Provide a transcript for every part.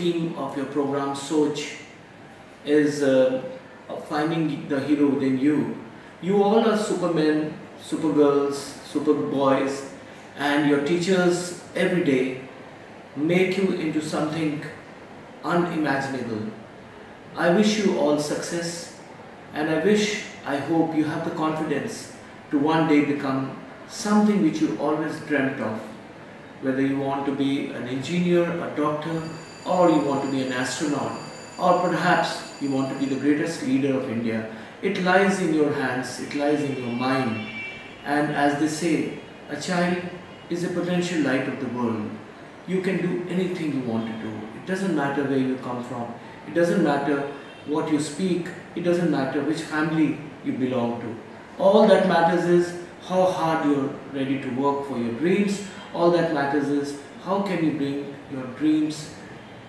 theme of your program, Soch, is uh, finding the hero within you. You all are supermen, supergirls, superboys, and your teachers every day make you into something unimaginable. I wish you all success and I wish, I hope you have the confidence to one day become something which you always dreamt of. Whether you want to be an engineer, a doctor, or you want to be an astronaut, or perhaps you want to be the greatest leader of India. It lies in your hands, it lies in your mind. And as they say, a child is a potential light of the world. You can do anything you want to do. It doesn't matter where you come from. It doesn't matter what you speak. It doesn't matter which family you belong to. All that matters is how hard you're ready to work for your dreams. All that matters is how can you bring your dreams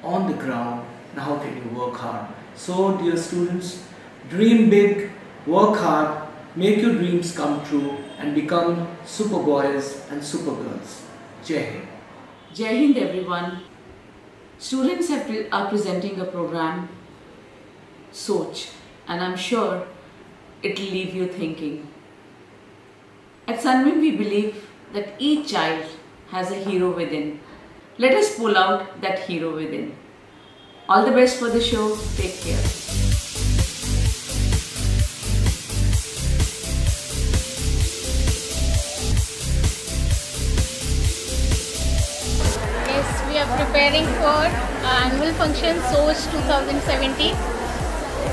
on the ground and how can you work hard. So dear students, dream big, work hard, make your dreams come true and become super boys and super girls. Jai Hind. Jai Hind everyone. Students pre are presenting a program, Soch, and I'm sure it'll leave you thinking. At Sunbeam we believe that each child has a hero within. Let us pull out that hero within. All the best for the show. Take care. Yes, we are preparing for annual function SOCH 2017.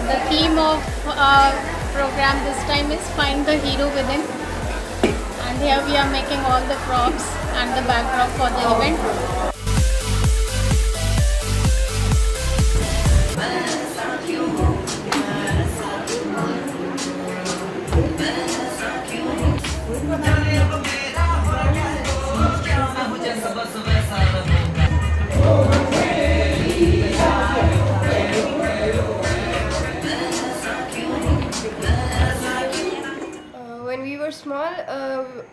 The theme of our program this time is Find the Hero Within. And here we are making all the props and the backdrop for the event.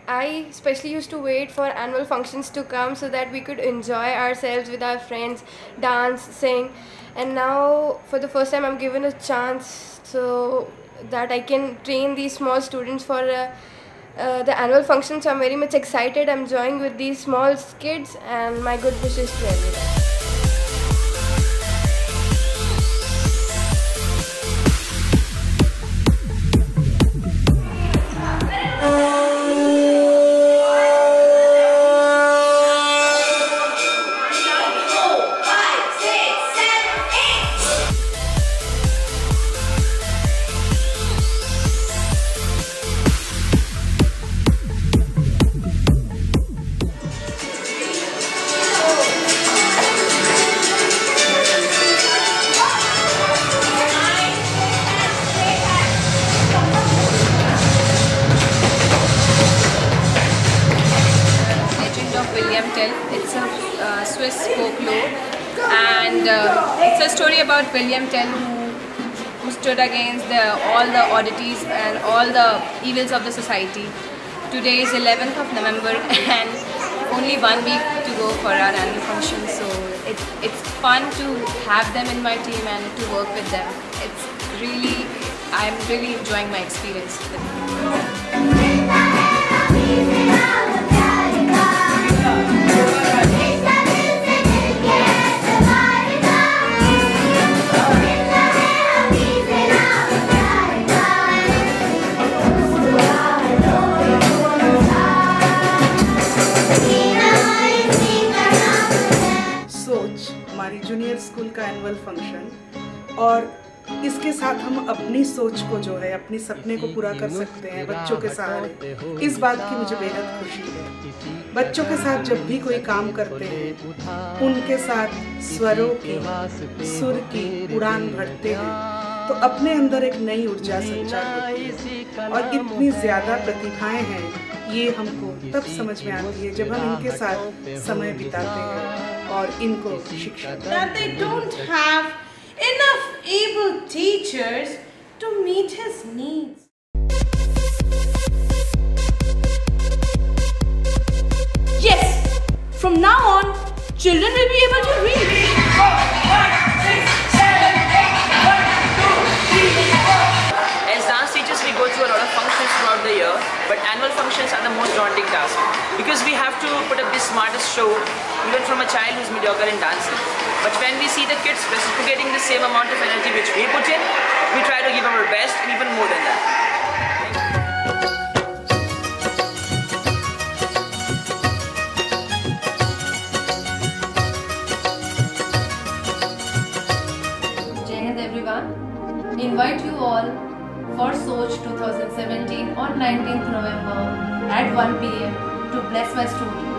I especially used to wait for annual functions to come so that we could enjoy ourselves with our friends, dance, sing. And now, for the first time, I'm given a chance so that I can train these small students for uh, uh, the annual function. So I'm very much excited. I'm joining with these small kids, and my good wishes to everyone. Swiss folklore and uh, it's a story about William Tell who, who stood against the, all the oddities and all the evils of the society. Today is 11th of November and only one week to go for our annual function so it, it's fun to have them in my team and to work with them. It's really, I'm really enjoying my experience with them. Annual function और इसके साथ हम अपनी सोच को जो है, अपने सपने को पूरा कर सकते हैं बच्चों के साथ। इस बात की मुझे बेहद खुशी है। बच्चों के साथ जब भी कोई काम करते हैं, उनके साथ स्वरों की, सुर की उड़ान भरते हैं तो अपने अंदर एक नई ऊर्जा संचार होती है। और इतनी ज़्यादा प्रतिभाएँ हैं ये हमको तब समझ में आती है जब हम इनके साथ समय बिताते हैं और इनको शिक्षा From now on, children will be able to read. Functions are the most daunting task because we have to put up the smartest show, even from a child who's mediocre in dancing. But when we see the kids reciprocating the same amount of energy which we put in, we try to give our best and even more than that. For Soch 2017 on 19th November at 1 pm to bless my story.